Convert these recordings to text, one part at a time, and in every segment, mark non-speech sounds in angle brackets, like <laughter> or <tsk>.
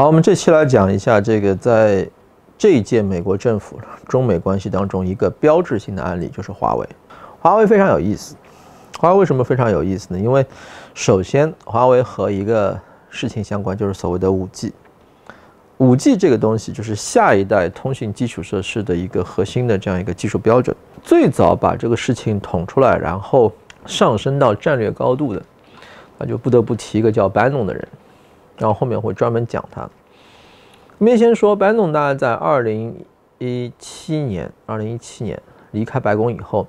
好，我们这期来讲一下这个在这一届美国政府中美关系当中一个标志性的案例，就是华为。华为非常有意思，华为为什么非常有意思呢？因为首先，华为和一个事情相关，就是所谓的五 G。五 G 这个东西就是下一代通信基础设施的一个核心的这样一个技术标准。最早把这个事情捅出来，然后上升到战略高度的，那就不得不提一个叫班农的人。然后后面会专门讲他。我们先说班农，大概在二零一七年，二零一七年离开白宫以后，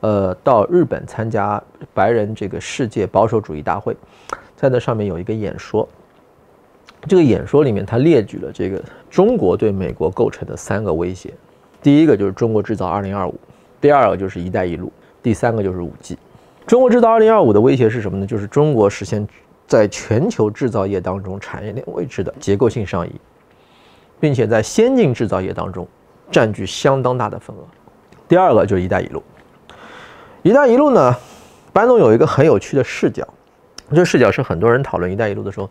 呃，到日本参加白人这个世界保守主义大会，在那上面有一个演说。这个演说里面，他列举了这个中国对美国构成的三个威胁。第一个就是中国制造二零二五，第二个就是一带一路，第三个就是五 G。中国制造二零二五的威胁是什么呢？就是中国实现在全球制造业当中产业链位置的结构性上移，并且在先进制造业当中占据相当大的份额。第二个就是一带一路。一带一路呢，班总有一个很有趣的视角，这视角是很多人讨论一带一路的时候。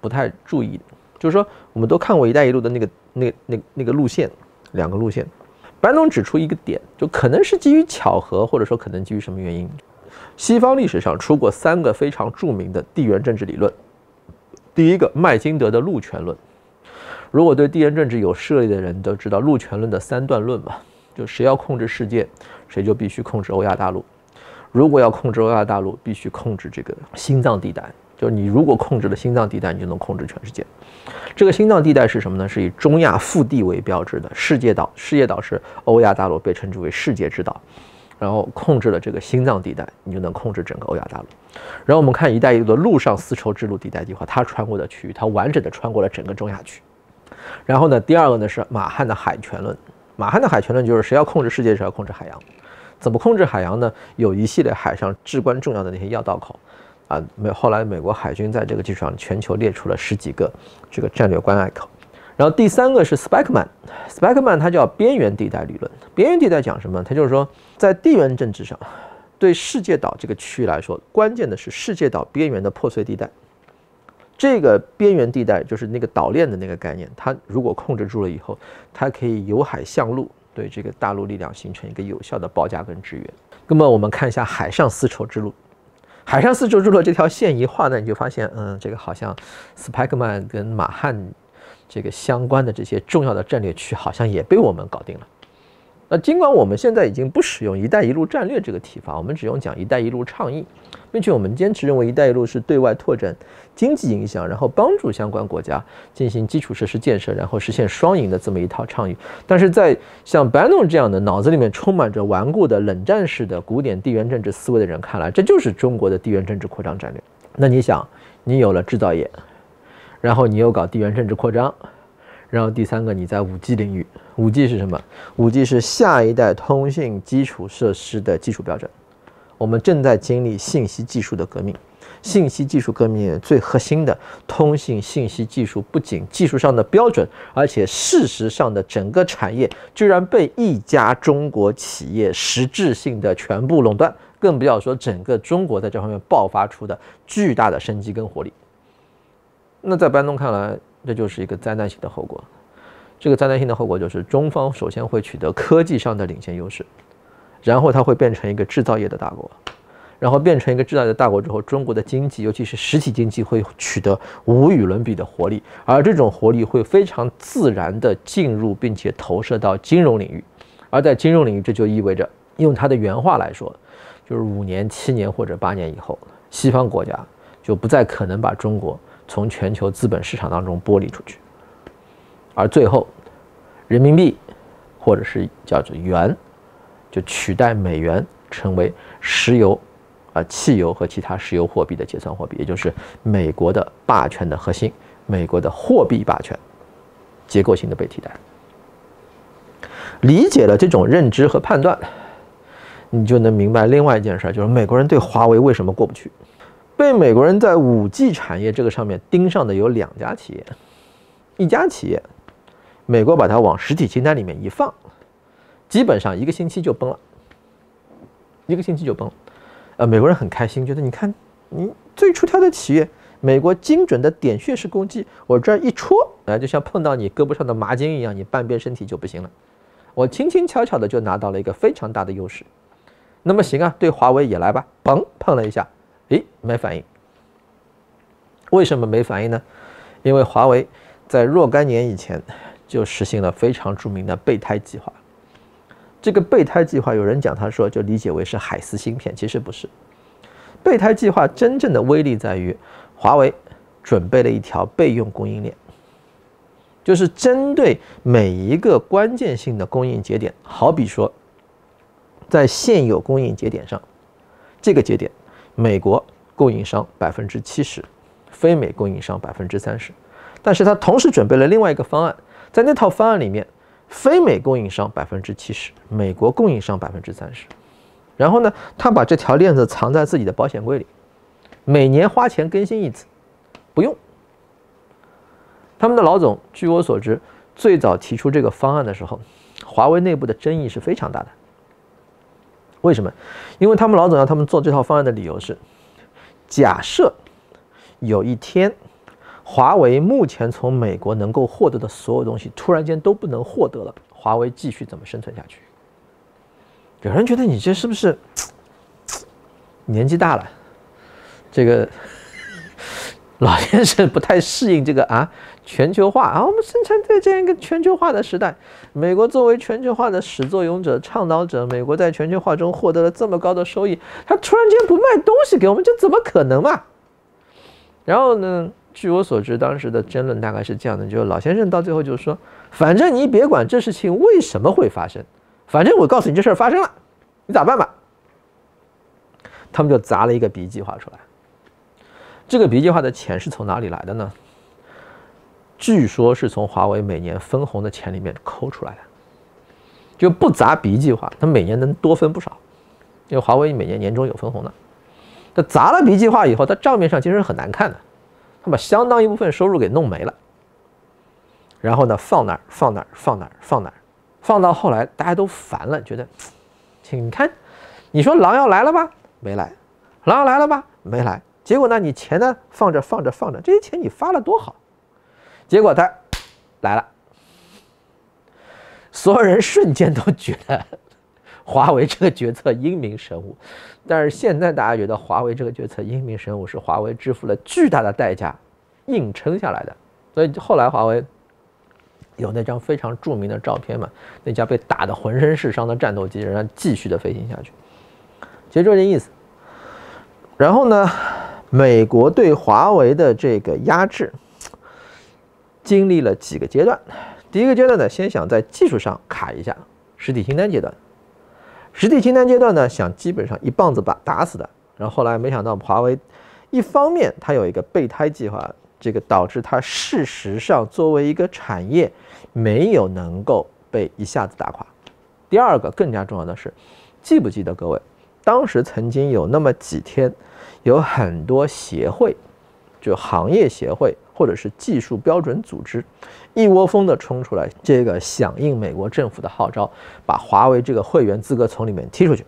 不太注意，就是说，我们都看过“一带一路”的那个、那、那、那个路线，两个路线。班农指出一个点，就可能是基于巧合，或者说可能基于什么原因。西方历史上出过三个非常著名的地缘政治理论。第一个，麦金德的路权论。如果对地缘政治有涉猎的人都知道路权论的三段论嘛，就谁要控制世界，谁就必须控制欧亚大陆。如果要控制欧亚大陆，必须控制这个心脏地带。就是你如果控制了心脏地带，你就能控制全世界。这个心脏地带是什么呢？是以中亚腹地为标志的世界岛。世界岛是欧亚大陆被称之为世界之岛。然后控制了这个心脏地带，你就能控制整个欧亚大陆。然后我们看“一带一路”的陆上丝绸之路地带计划，它穿过的区域，它完整的穿过了整个中亚区。然后呢，第二个呢是马汉的海权论。马汉的海权论就是谁要控制世界，谁要控制海洋。怎么控制海洋呢？有一系列海上至关重要的那些要道口。啊，美后来美国海军在这个基础上全球列出了十几个这个战略关隘口，然后第三个是 Speckman，Speckman 他叫边缘地带理论。边缘地带讲什么？他就是说，在地缘政治上，对世界岛这个区域来说，关键的是世界岛边缘的破碎地带。这个边缘地带就是那个岛链的那个概念，它如果控制住了以后，它可以由海向陆对这个大陆力量形成一个有效的包夹跟支援。那么我们看一下海上丝绸之路。海上丝绸之路这条线一画呢，你就发现，嗯，这个好像斯派克曼跟马汉这个相关的这些重要的战略区，好像也被我们搞定了。那尽管我们现在已经不使用“一带一路”战略这个提法，我们只用讲“一带一路”倡议，并且我们坚持认为“一带一路”是对外拓展经济影响，然后帮助相关国家进行基础设施建设，然后实现双赢的这么一套倡议。但是在像白龙这样的脑子里面充满着顽固的冷战式的古典地缘政治思维的人看来，这就是中国的地缘政治扩张战略。那你想，你有了制造业，然后你又搞地缘政治扩张。然后第三个，你在五 G 领域，五 G 是什么？五 G 是下一代通信基础设施的基础标准。我们正在经历信息技术的革命，信息技术革命最核心的通信信息技术，不仅技术上的标准，而且事实上的整个产业居然被一家中国企业实质性的全部垄断，更不要说整个中国在这方面爆发出的巨大的生机跟活力。那在班东看来，这就是一个灾难性的后果，这个灾难性的后果就是中方首先会取得科技上的领先优势，然后它会变成一个制造业的大国，然后变成一个制造业的大国之后，中国的经济，尤其是实体经济会取得无与伦比的活力，而这种活力会非常自然地进入并且投射到金融领域，而在金融领域，这就意味着用他的原话来说，就是五年、七年或者八年以后，西方国家就不再可能把中国。从全球资本市场当中剥离出去，而最后，人民币或者是叫做元，就取代美元成为石油、啊汽油和其他石油货币的结算货币，也就是美国的霸权的核心，美国的货币霸权结构性的被替代。理解了这种认知和判断，你就能明白另外一件事儿，就是美国人对华为为什么过不去。被美国人在五 G 产业这个上面盯上的有两家企业，一家企业，美国把它往实体清单里面一放，基本上一个星期就崩了，一个星期就崩了。呃，美国人很开心，觉得你看你最出挑的企业，美国精准的点穴式攻击，我这儿一戳，啊，就像碰到你胳膊上的麻筋一样，你半边身体就不行了。我轻轻巧巧的就拿到了一个非常大的优势。那么行啊，对华为也来吧，嘣碰了一下，诶，没反应。为什么没反应呢？因为华为在若干年以前就实行了非常著名的备胎计划。这个备胎计划，有人讲他说就理解为是海思芯片，其实不是。备胎计划真正的威力在于，华为准备了一条备用供应链，就是针对每一个关键性的供应节点，好比说，在现有供应节点上，这个节点，美国供应商百分之七十，非美供应商百分之三十，但是他同时准备了另外一个方案，在那套方案里面，非美供应商百分之七十，美国供应商百分之三十。然后呢，他把这条链子藏在自己的保险柜里，每年花钱更新一次，不用。他们的老总，据我所知，最早提出这个方案的时候，华为内部的争议是非常大的。为什么？因为他们老总让他们做这套方案的理由是：假设有一天，华为目前从美国能够获得的所有东西突然间都不能获得了，华为继续怎么生存下去？有人觉得你这是不是 <tsk> 年纪大了？这个 <laughs> 老先生不太适应这个啊全球化啊。我们生产在这样一个全球化的时代，美国作为全球化的始作俑者、倡导者，美国在全球化中获得了这么高的收益，他突然间不卖东西给我们，这怎么可能嘛？然后呢，据我所知，当时的争论大概是这样的：，就是老先生到最后就说，反正你别管这事情为什么会发生。反正我告诉你，这事儿发生了，你咋办吧？他们就砸了一个 B 计划出来。这个 B 计划的钱是从哪里来的呢？据说是从华为每年分红的钱里面抠出来的。就不砸 B 计划，他每年能多分不少，因为华为每年年终有分红的。他砸了 B 计划以后，他账面上其实是很难看的，他把相当一部分收入给弄没了。然后呢，放哪儿放哪儿放哪儿放哪儿。放到后来，大家都烦了，觉得，请你看，你说狼要来了吧，没来；狼要来了吧，没来。结果呢，你钱呢放着放着放着，这些钱你发了多好，结果他来了，所有人瞬间都觉得华为这个决策英明神武。但是现在大家觉得华为这个决策英明神武，是华为支付了巨大的代价硬撑下来的。所以后来华为。有那张非常著名的照片嘛？那架被打得浑身是伤的战斗机仍然继续的飞行下去，其实就这意思。然后呢，美国对华为的这个压制，经历了几个阶段。第一个阶段呢，先想在技术上卡一下，实体清单阶段。实体清单阶段呢，想基本上一棒子把打死的。然后后来没想到华为，一方面它有一个备胎计划。这个导致它事实上作为一个产业没有能够被一下子打垮。第二个更加重要的是，记不记得各位，当时曾经有那么几天，有很多协会，就行业协会或者是技术标准组织，一窝蜂的冲出来，这个响应美国政府的号召，把华为这个会员资格从里面踢出去。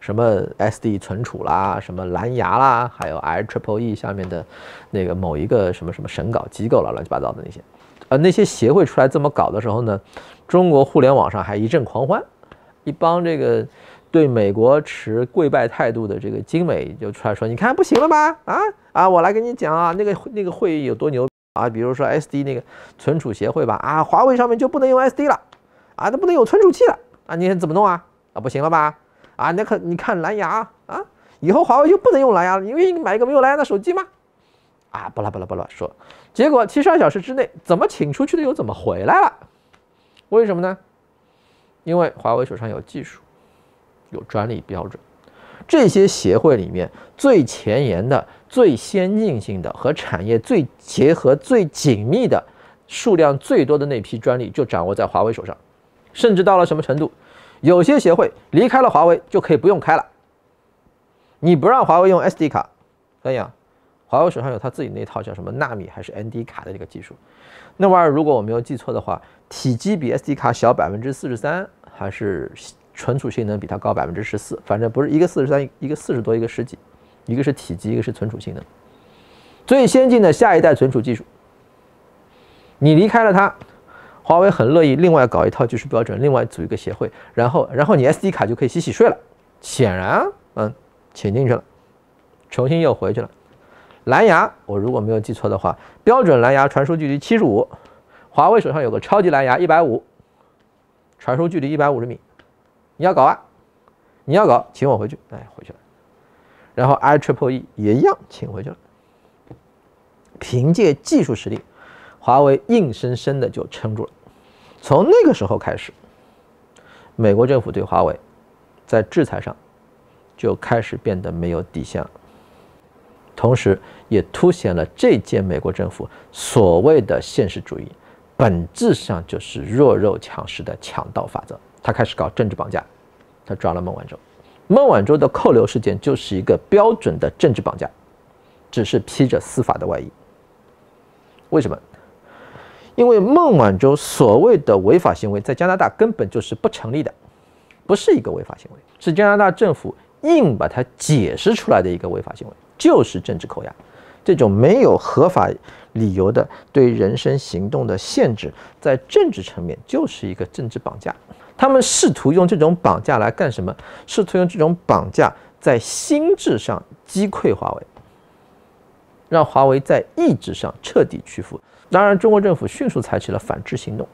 什么 SD 存储啦，什么蓝牙啦，还有 I Triple E 下面的那个某一个什么什么审稿机构了，乱七八糟的那些，呃，那些协会出来这么搞的时候呢，中国互联网上还一阵狂欢，一帮这个对美国持跪拜态度的这个精美就出来说，你看不行了吧？啊啊，我来跟你讲啊，那个那个会议有多牛啊？比如说 SD 那个存储协会吧，啊，华为上面就不能用 SD 了，啊，那不能有存储器了，啊，你怎么弄啊？啊，不行了吧？啊，那可你看蓝牙啊，以后华为就不能用蓝牙了，你愿意买一个没有蓝牙的手机吗？啊，巴拉巴拉巴拉说，结果七十二小时之内怎么请出去的又怎么回来了？为什么呢？因为华为手上有技术，有专利标准，这些协会里面最前沿的、最先进性的和产业最结合、最紧密的、数量最多的那批专利就掌握在华为手上，甚至到了什么程度？有些协会离开了华为就可以不用开了。你不让华为用 SD 卡，可以啊，华为手上有他自己那套叫什么纳米还是 ND 卡的这个技术，那玩意儿如果我没有记错的话，体积比 SD 卡小百分之四十三，还是存储性能比它高百分之十四，反正不是一个四十三，一个四十多，一个十几，一个是体积，一个是存储性能。最先进的下一代存储技术。你离开了它，华为很乐意另外搞一套技术标准，另外组一个协会，然后然后你 SD 卡就可以洗洗睡了。显然，嗯，请进去了，重新又回去了。蓝牙，我如果没有记错的话，标准蓝牙传输距离七十五，华为手上有个超级蓝牙一百五，传输距离一百五十米。你要搞啊？你要搞，请我回去。哎，回去了。然后 I Triple E 也一样，请回去了。凭借技术实力。华为硬生生的就撑住了。从那个时候开始，美国政府对华为在制裁上就开始变得没有底线了，同时也凸显了这届美国政府所谓的现实主义，本质上就是弱肉强食的强盗法则。他开始搞政治绑架，他抓了孟晚舟。孟晚舟的扣留事件就是一个标准的政治绑架，只是披着司法的外衣。为什么？因为孟晚舟所谓的违法行为，在加拿大根本就是不成立的，不是一个违法行为，是加拿大政府硬把它解释出来的一个违法行为，就是政治扣押。这种没有合法理由的对人身行动的限制，在政治层面就是一个政治绑架。他们试图用这种绑架来干什么？试图用这种绑架在心智上击溃华为，让华为在意志上彻底屈服。当然，中国政府迅速采取了反制行动，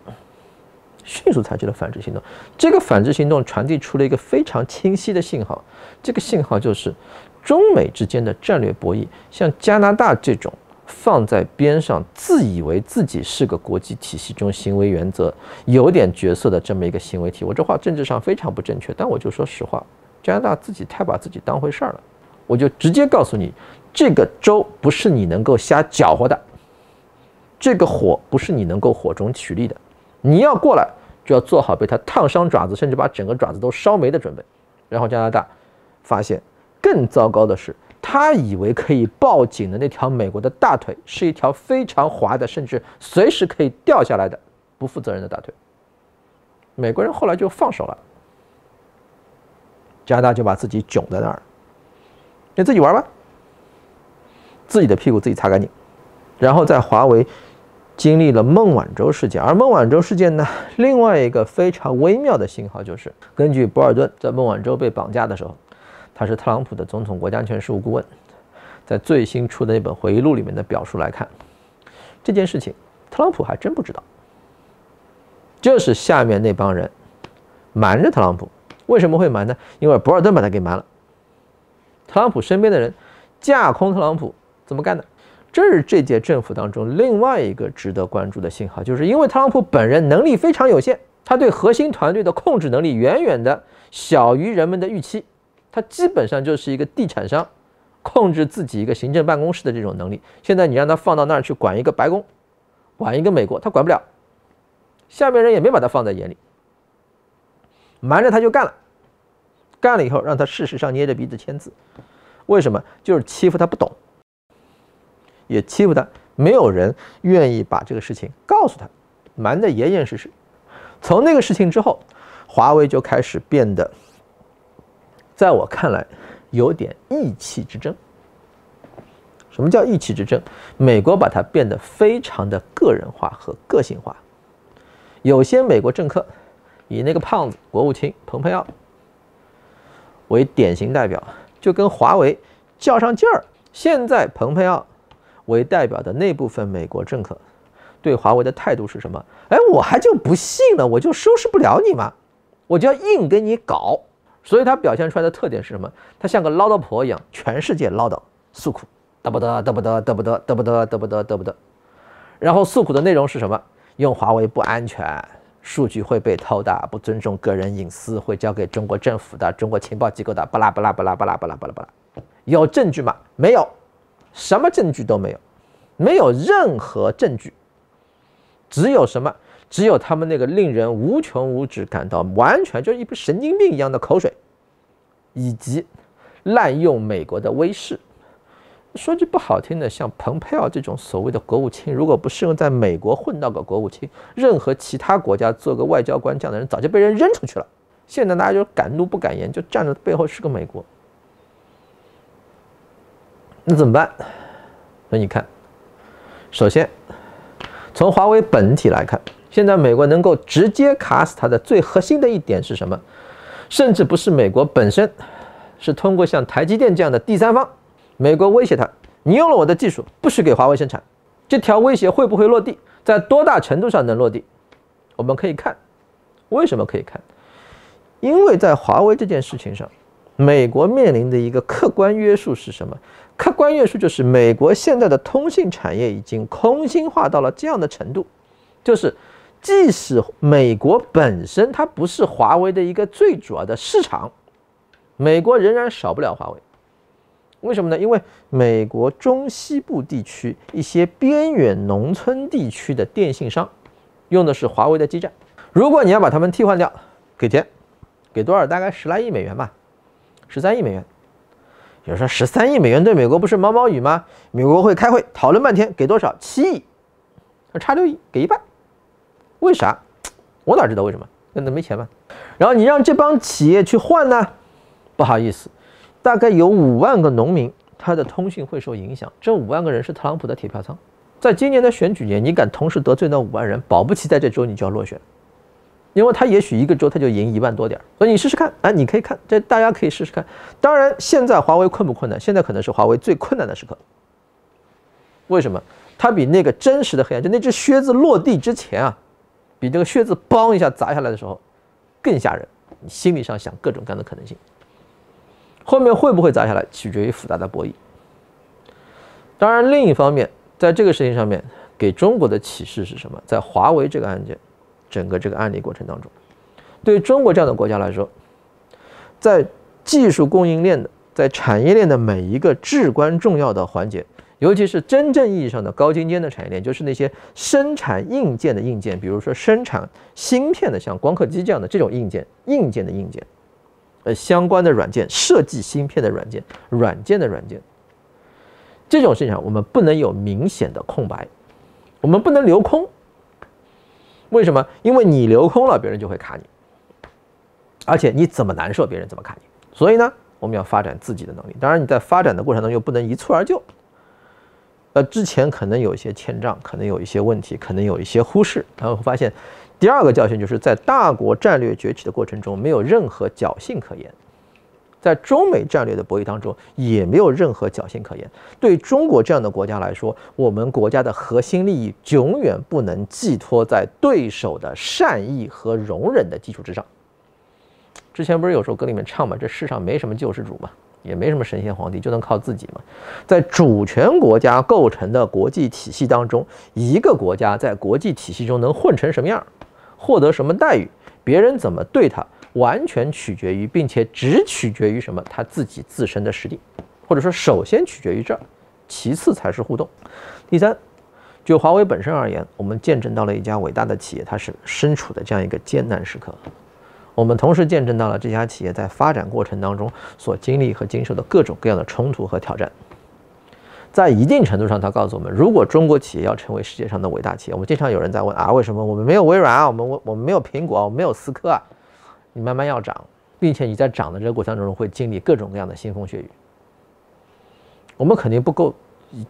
迅速采取了反制行动。这个反制行动传递出了一个非常清晰的信号，这个信号就是中美之间的战略博弈，像加拿大这种放在边上，自以为自己是个国际体系中行为原则有点角色的这么一个行为体。我这话政治上非常不正确，但我就说实话，加拿大自己太把自己当回事儿了。我就直接告诉你，这个州不是你能够瞎搅和的。这个火不是你能够火中取栗的，你要过来就要做好被它烫伤爪子，甚至把整个爪子都烧没的准备。然后加拿大发现更糟糕的是，他以为可以抱紧的那条美国的大腿是一条非常滑的，甚至随时可以掉下来的不负责任的大腿。美国人后来就放手了，加拿大就把自己囧在那儿，你自己玩吧，自己的屁股自己擦干净。然后在华为。经历了孟晚舟事件，而孟晚舟事件呢，另外一个非常微妙的信号就是，根据博尔顿在孟晚舟被绑架的时候，他是特朗普的总统国家安全事务顾问，在最新出的那本回忆录里面的表述来看，这件事情特朗普还真不知道，就是下面那帮人瞒着特朗普，为什么会瞒呢？因为博尔顿把他给瞒了，特朗普身边的人架空特朗普怎么干的？这是这届政府当中另外一个值得关注的信号，就是因为特朗普本人能力非常有限，他对核心团队的控制能力远远的小于人们的预期，他基本上就是一个地产商控制自己一个行政办公室的这种能力。现在你让他放到那儿去管一个白宫，管一个美国，他管不了，下面人也没把他放在眼里，瞒着他就干了，干了以后让他事实上捏着鼻子签字，为什么？就是欺负他不懂。也欺负他，没有人愿意把这个事情告诉他，瞒得严严实实。从那个事情之后，华为就开始变得，在我看来有点意气之争。什么叫意气之争？美国把它变得非常的个人化和个性化。有些美国政客以那个胖子国务卿蓬佩奥为典型代表，就跟华为较上劲儿。现在蓬佩奥。为代表的那部分美国政客对华为的态度是什么？哎，我还就不信了，我就收拾不了你吗？我就要硬跟你搞。所以他表现出来的特点是什么？他像个唠叨婆一样，全世界唠叨诉苦，得不得？得不得？得不得？得不得？得不得？得不得？然后诉苦的内容是什么？用华为不安全，数据会被偷的，不尊重个人隐私，会交给中国政府的、中国情报机构的，巴拉巴拉巴拉巴拉巴拉巴拉巴拉。有证据吗？没有。什么证据都没有，没有任何证据，只有什么？只有他们那个令人无穷无止感到完全就是一部神经病一样的口水，以及滥用美国的威势。说句不好听的，像蓬佩奥这种所谓的国务卿，如果不是用在美国混到个国务卿，任何其他国家做个外交官这样的人，早就被人扔出去了。现在大家就敢怒不敢言，就站着背后是个美国。那怎么办？所以你看，首先从华为本体来看，现在美国能够直接卡死它的最核心的一点是什么？甚至不是美国本身，是通过像台积电这样的第三方，美国威胁他：你用了我的技术，不许给华为生产。这条威胁会不会落地？在多大程度上能落地？我们可以看，为什么可以看？因为在华为这件事情上，美国面临的一个客观约束是什么？客观约束就是美国现在的通信产业已经空心化到了这样的程度，就是即使美国本身它不是华为的一个最主要的市场，美国仍然少不了华为。为什么呢？因为美国中西部地区一些边远农村地区的电信商用的是华为的基站，如果你要把他们替换掉，给钱，给多少？大概十来亿美元吧，十三亿美元。有人说十三亿美元对美国不是毛毛雨吗？美国会开会讨论半天，给多少？七亿，差六亿，给一半。为啥？<tsk> 我哪知道为什么？那那没钱吗？然后你让这帮企业去换呢？不好意思。大概有五万个农民，他的通讯会受影响。这五万个人是特朗普的铁票仓。在今年的选举年，你敢同时得罪那五万人，保不齐在这周你就要落选，因为他也许一个州他就赢一万多点。所以你试试看，哎，你可以看，这大家可以试试看。当然，现在华为困不困难？现在可能是华为最困难的时刻。为什么？它比那个真实的黑暗，就那只靴子落地之前啊，比这个靴子嘣一下砸下来的时候更吓人。你心理上想各种各样的可能性。后面会不会砸下来，取决于复杂的博弈。当然，另一方面，在这个事情上面，给中国的启示是什么？在华为这个案件，整个这个案例过程当中，对中国这样的国家来说，在技术供应链的、在产业链的每一个至关重要的环节，尤其是真正意义上的高精尖的产业链，就是那些生产硬件的硬件，比如说生产芯片的，像光刻机这样的这种硬件，硬件的硬件。呃，相关的软件设计芯片的软件，软件的软件，这种事情上我们不能有明显的空白，我们不能留空。为什么？因为你留空了，别人就会卡你，而且你怎么难受，别人怎么卡你。所以呢，我们要发展自己的能力。当然，你在发展的过程中又不能一蹴而就。呃，之前可能有一些欠账，可能有一些问题，可能有一些忽视，然后发现。第二个教训就是在大国战略崛起的过程中，没有任何侥幸可言；在中美战略的博弈当中，也没有任何侥幸可言。对中国这样的国家来说，我们国家的核心利益永远不能寄托在对手的善意和容忍的基础之上。之前不是有首歌里面唱嘛，这世上没什么救世主嘛，也没什么神仙皇帝，就能靠自己嘛。在主权国家构成的国际体系当中，一个国家在国际体系中能混成什么样？获得什么待遇，别人怎么对他，完全取决于，并且只取决于什么？他自己自身的实力，或者说首先取决于这儿，其次才是互动。第三，就华为本身而言，我们见证到了一家伟大的企业，它是身处的这样一个艰难时刻。我们同时见证到了这家企业在发展过程当中所经历和经受的各种各样的冲突和挑战。在一定程度上，他告诉我们，如果中国企业要成为世界上的伟大企业，我们经常有人在问啊，为什么我们没有微软啊？我们我我们没有苹果，我们没有思科啊？你慢慢要涨，并且你在涨的这个过程当中会经历各种各样的腥风血雨。我们肯定不够，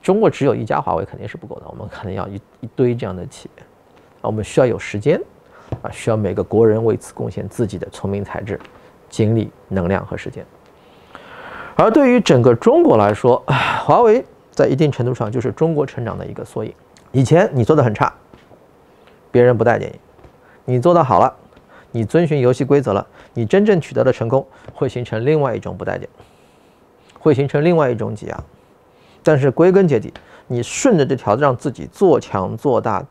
中国只有一家华为肯定是不够的，我们可能要一一堆这样的企业啊，我们需要有时间啊，需要每个国人为此贡献自己的聪明才智、精力、能量和时间。而对于整个中国来说，华为。在一定程度上，就是中国成长的一个缩影。以前你做的很差，别人不待见你；你做的好了，你遵循游戏规则了，你真正取得了成功，会形成另外一种不待见，会形成另外一种挤压。但是归根结底，你顺着这条让自己做强做大，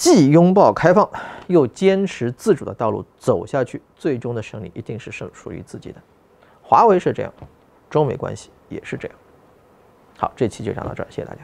既拥抱开放又坚持自主的道路走下去，最终的胜利一定是属属于自己的。华为是这样，中美关系也是这样。好，这期就讲到这儿，谢谢大家。